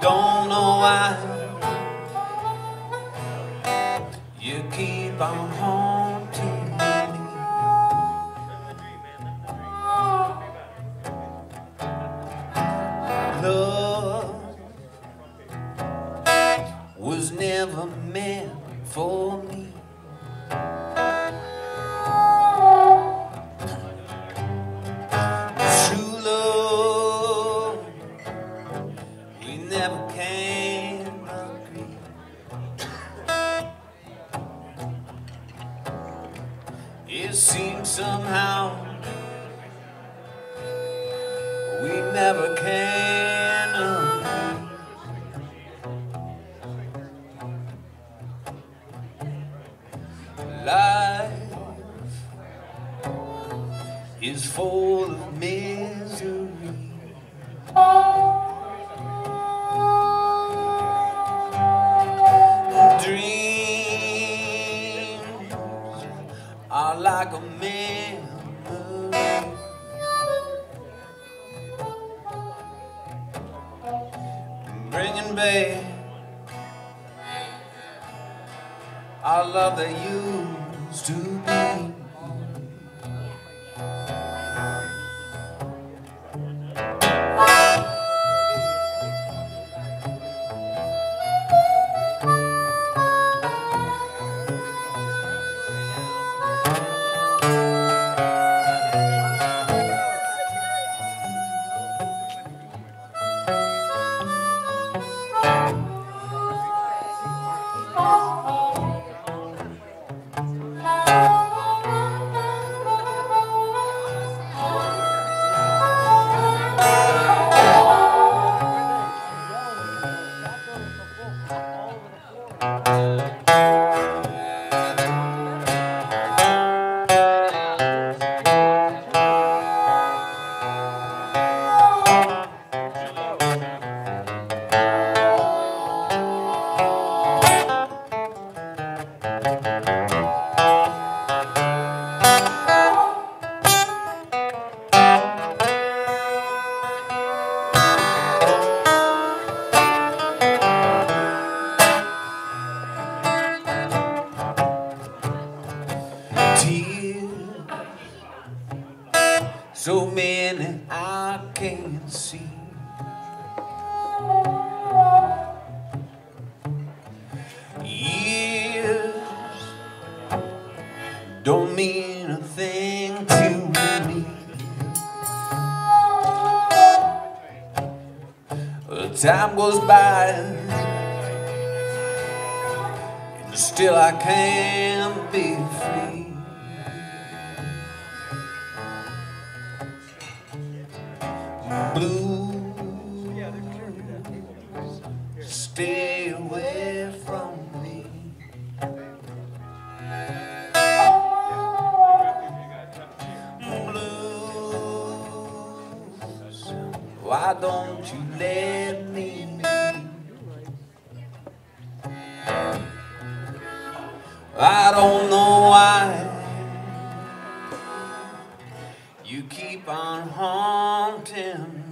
Don't know why you keep on haunting me. Love was never meant for me. Somehow we never can. Life is full of misery. Back our love that used to be. Many I can't see. Years don't mean a thing to me. Time goes by and still I can't be free. Blue, stay away from me. Blues, why don't you let me be? I don't know down.